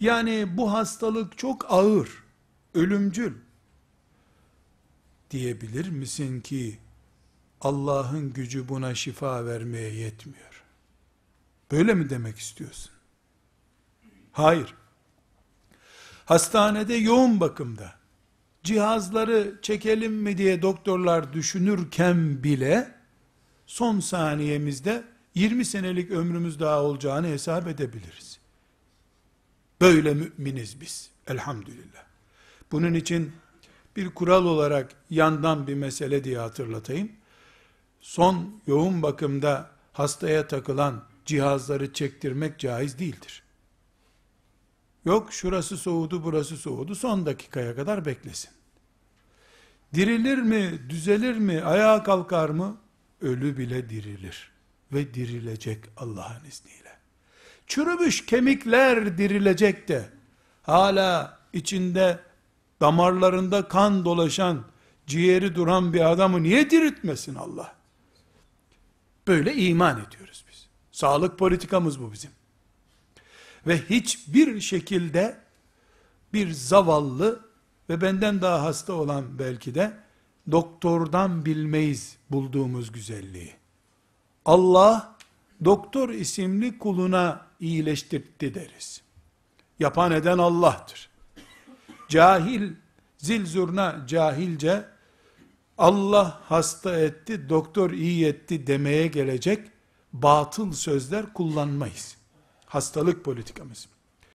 Yani bu hastalık çok ağır, ölümcül diyebilir misin ki Allah'ın gücü buna şifa vermeye yetmiyor. Böyle mi demek istiyorsun? Hayır. Hastanede yoğun bakımda cihazları çekelim mi diye doktorlar düşünürken bile son saniyemizde 20 senelik ömrümüz daha olacağını hesap edebiliriz. Böyle müminiz biz. Elhamdülillah. Bunun için bir kural olarak yandan bir mesele diye hatırlatayım. Son yoğun bakımda hastaya takılan cihazları çektirmek caiz değildir. Yok şurası soğudu burası soğudu son dakikaya kadar beklesin. Dirilir mi, düzelir mi, ayağa kalkar mı? Ölü bile dirilir ve dirilecek Allah'ın izniyle. Çürümüş kemikler dirilecek de hala içinde damarlarında kan dolaşan, ciğeri duran bir adamı niye diriltmesin Allah? Böyle iman ediyoruz biz. Sağlık politikamız bu bizim. Ve hiçbir şekilde bir zavallı ve benden daha hasta olan belki de doktordan bilmeyiz bulduğumuz güzelliği. Allah doktor isimli kuluna iyileştirdi deriz. Yapan eden Allah'tır. Cahil, zil zurna cahilce Allah hasta etti, doktor iyi etti demeye gelecek batıl sözler kullanmayız. Hastalık politikamız.